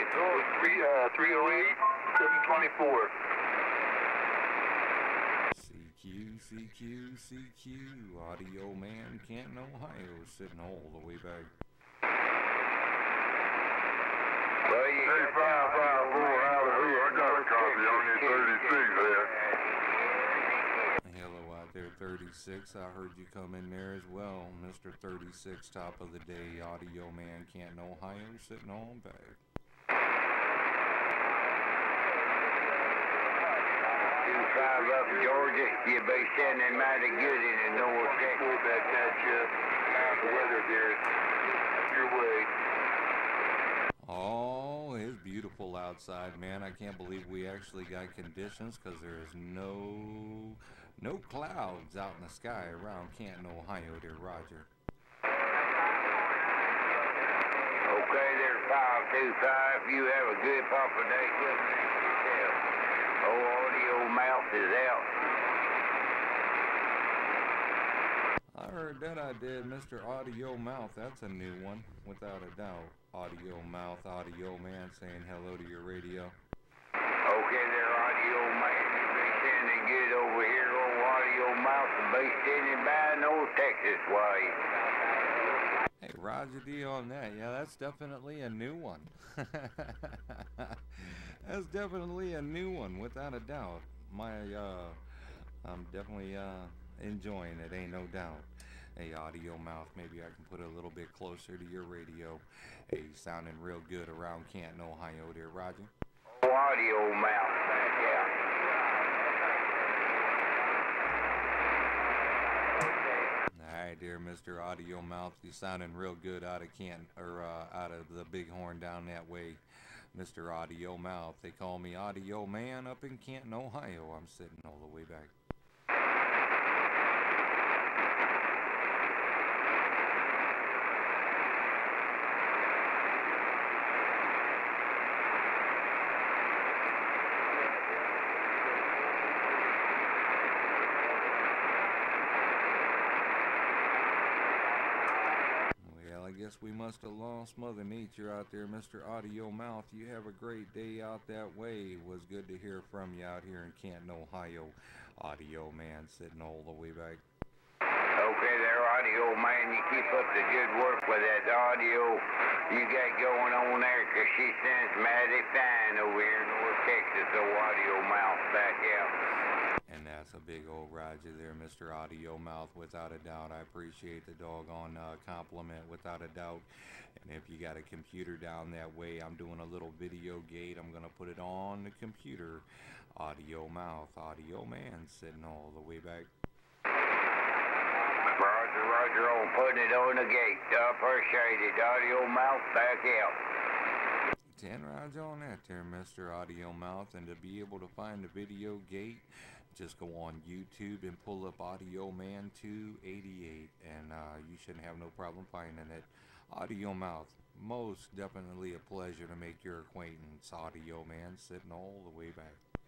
Three, uh, 308, 724. CQ, CQ, CQ, Audio Man, Canton, Ohio, sitting all the way back. Well, you Hey, five, five, four, hallelujah. I got a copy on your 36 there. Hello out there, 36. I heard you come in there as well. Mr. 36, top of the day, Audio Man, Canton, Ohio, sitting on back. Two five up Georgia. You be standing mighty good in the north Texas. That catch you. The weather there. Your way. Oh, it's beautiful outside, man. I can't believe we actually got conditions because there is no no clouds out in the sky around Canton, Ohio, dear Roger. Okay, there, five two five. You have a good papa day. Good man yourself. Oh, audio mouth is out. I heard that I did, Mr. Audio Mouth. That's a new one, without a doubt. Audio Mouth, Audio Man saying hello to your radio. Okay, there, audio man. You be standing good over here, old audio mouth. And be standing by North Texas way. Hey, Roger D on that. Yeah, that's definitely a new one. that's definitely a new one, without a doubt. My, uh, I'm definitely, uh, enjoying it, ain't no doubt. Hey, audio mouth, maybe I can put it a little bit closer to your radio. Hey, sounding real good around Canton, Ohio there, Roger. Oh, audio mouth out. Hi, dear Mr. Audio Mouth. You sounding real good out of Canton, or uh, out of the Bighorn down that way, Mr. Audio Mouth. They call me Audio Man up in Canton, Ohio. I'm sitting all the way back. Well, I we must have lost Mother Nature out there, Mr. Audio Mouth. You have a great day out that way. It was good to hear from you out here in Canton, Ohio. Audio Man sitting all the way back. Okay, there, audio man. You keep up the good work with that audio you got going on there, 'cause she sounds mighty fine over here in North Texas. So audio mouth back out. That's a big old Roger there, Mr. Audio Mouth, without a doubt. I appreciate the doggone uh, compliment, without a doubt. And if you got a computer down that way, I'm doing a little video gate. I'm going to put it on the computer. Audio Mouth, Audio Man, sitting all the way back. Roger, Roger, on putting it on the gate. I appreciate it. Audio mouth back out. 10 rounds on that there, Mr. Audio Mouth. And to be able to find the video gate, just go on YouTube and pull up Audio Man 288. And uh, you shouldn't have no problem finding it. Audio Mouth, most definitely a pleasure to make your acquaintance. Audio Man sitting all the way back.